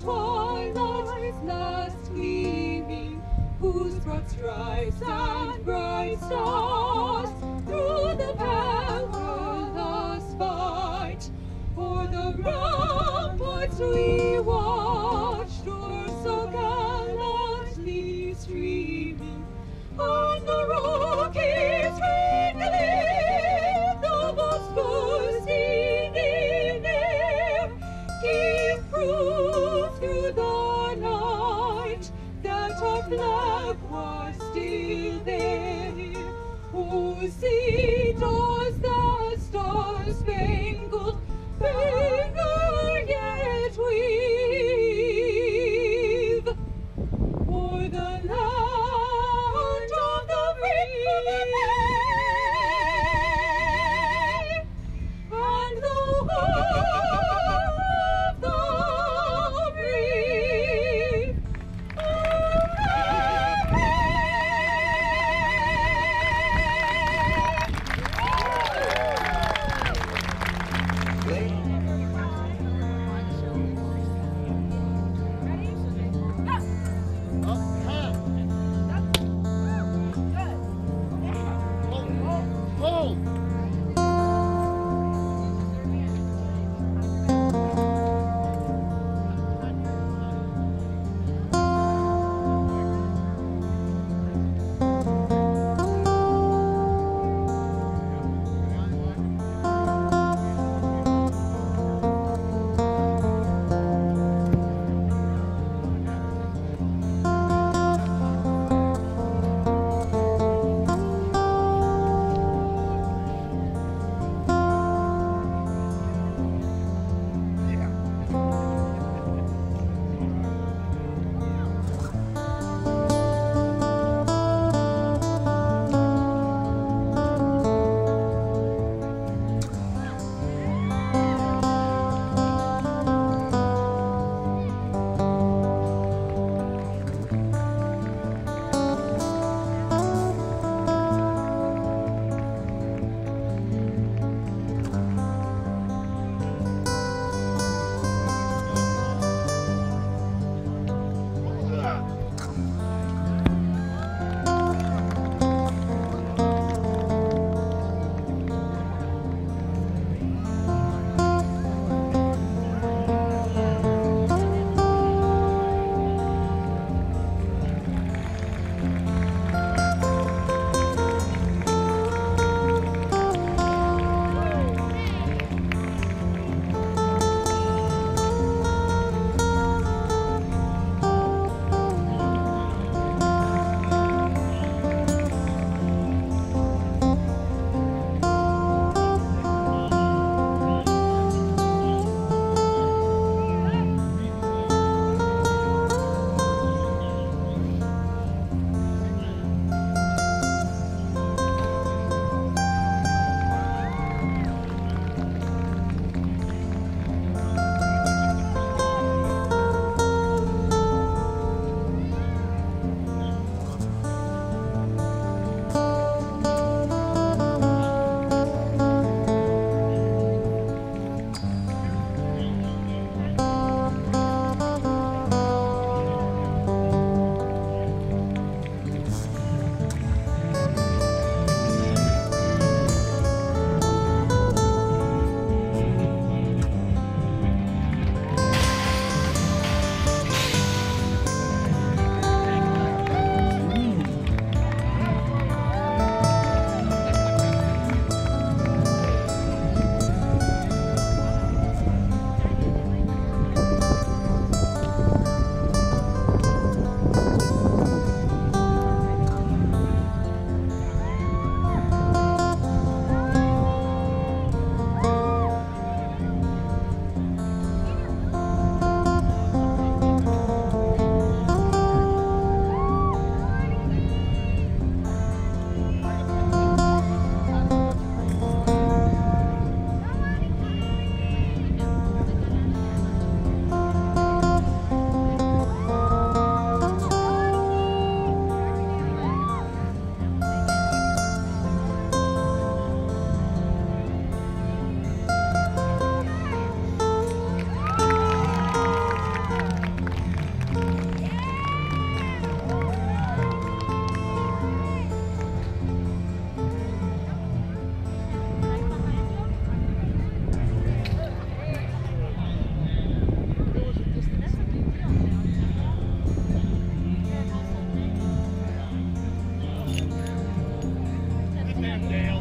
twilight's last gleaming, whose broad stripes and bright stars through the perilous fight. For the ramparts we watched, down.